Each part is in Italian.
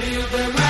feel the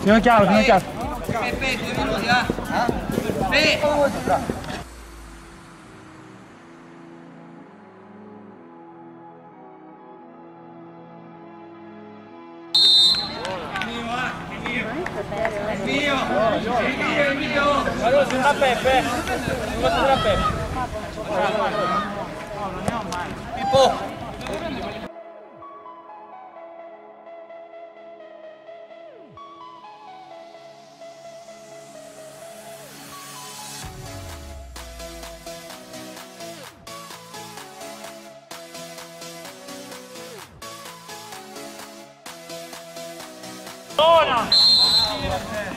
Fino chiaro, fino chiaro. Pepe, due minuti, eh? Pepe! Peppe, quanto sarà Peppe? Pippo!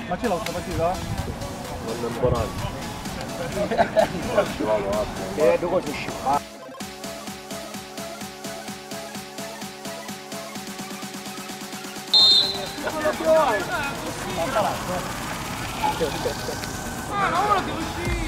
Ma ce l'ho stamattina? Non è un buon anno. Ci vado, attimo. Eh, dove ci scippa? Non lo puoi! Ah, no, ora devo uscire!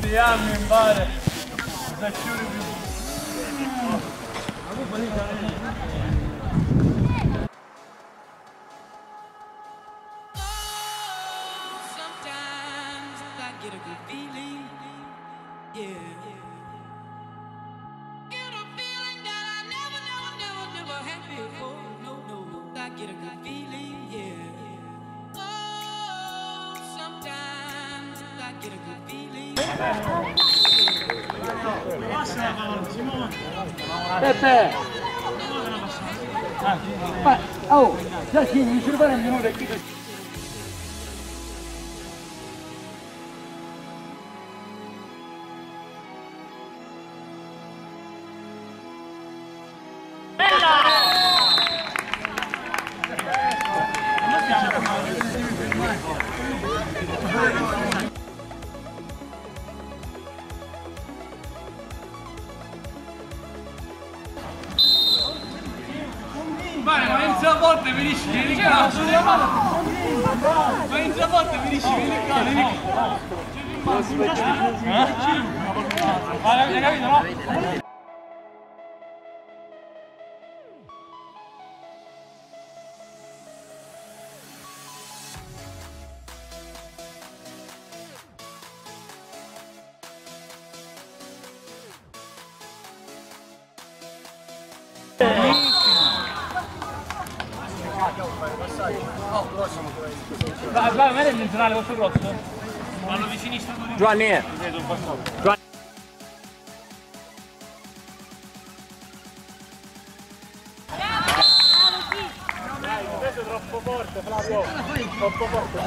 Ti amo in mare, da ciuri più. Ma come fai get a good feeling. Yeah. Get a feeling that I never, never, never, never had before. No, no, I get a good feeling. Yeah. Oh, sometimes I get a good feeling. Pepe. Oh, just you should have been in the Vale, ma Enzo a volte mi dici vieni qua. Ma Enzo a volte mi dici vieni qua, vieni qua. Vale, hai capito no? Vai, vai, vai il centrale questo grosso. Vanno vicinissimo. Giovanni è. Troppo forte Flavio troppo forte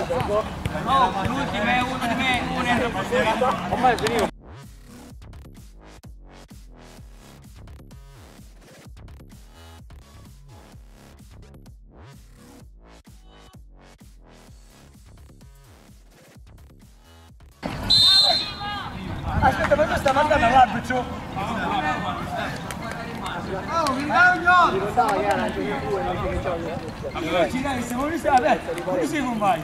no l'ultimo è uno di me uno è troppo forte ormai finivo Aspetta, ma tu stai mandando l'arbitro? Oh, mi dai un gol! Ci dai, siamo visti aperto, come si vai?